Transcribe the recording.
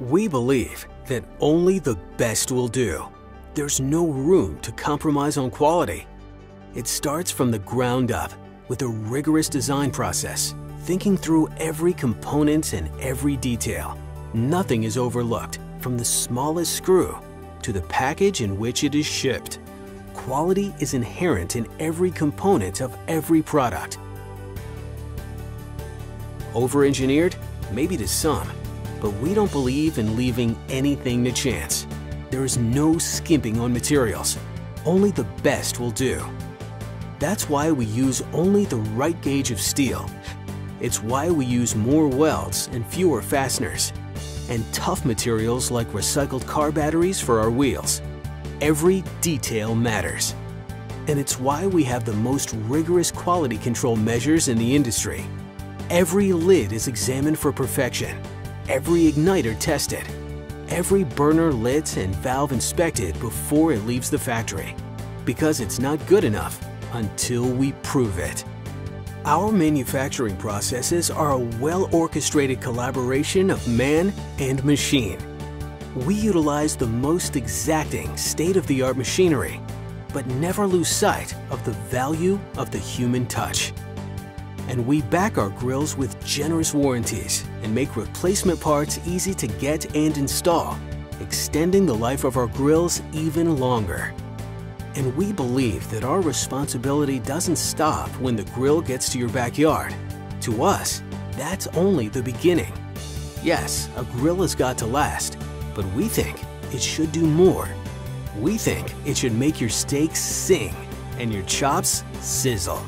We believe that only the best will do. There's no room to compromise on quality. It starts from the ground up with a rigorous design process, thinking through every component and every detail. Nothing is overlooked, from the smallest screw to the package in which it is shipped. Quality is inherent in every component of every product. Over-engineered? Maybe to some, but we don't believe in leaving anything to chance. There is no skimping on materials. Only the best will do. That's why we use only the right gauge of steel. It's why we use more welds and fewer fasteners. And tough materials like recycled car batteries for our wheels. Every detail matters. And it's why we have the most rigorous quality control measures in the industry. Every lid is examined for perfection every igniter tested, every burner lit and valve inspected before it leaves the factory. Because it's not good enough until we prove it. Our manufacturing processes are a well-orchestrated collaboration of man and machine. We utilize the most exacting state-of-the-art machinery, but never lose sight of the value of the human touch and we back our grills with generous warranties and make replacement parts easy to get and install, extending the life of our grills even longer. And we believe that our responsibility doesn't stop when the grill gets to your backyard. To us, that's only the beginning. Yes, a grill has got to last, but we think it should do more. We think it should make your steaks sing and your chops sizzle.